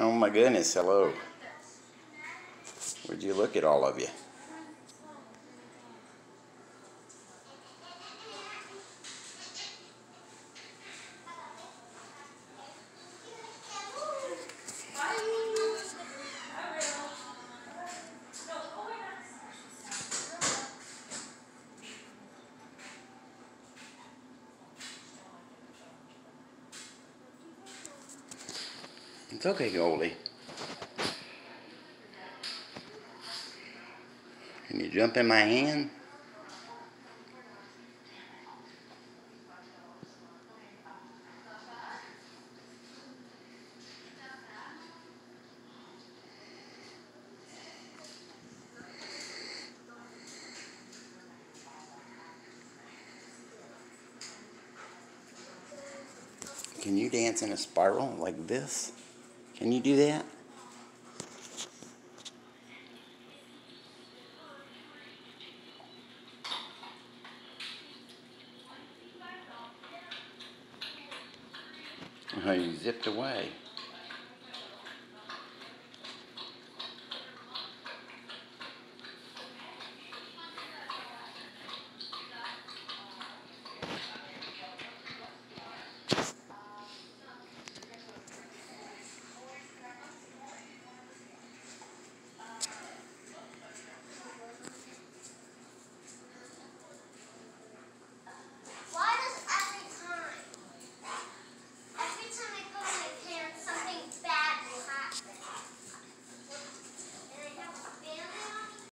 Oh my goodness, hello. Would you look at all of you? It's okay, Goldie. Can you jump in my hand? Can you dance in a spiral like this? Can you do that? Oh, you zipped away.